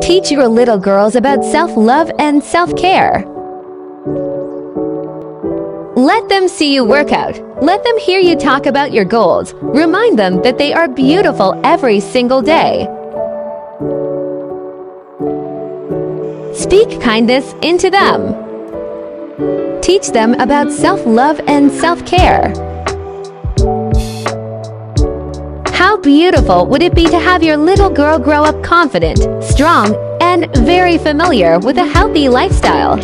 Teach your little girls about self-love and self-care. Let them see you work out. Let them hear you talk about your goals. Remind them that they are beautiful every single day. Speak kindness into them. Teach them about self-love and self-care. Beautiful would it be to have your little girl grow up confident, strong, and very familiar with a healthy lifestyle?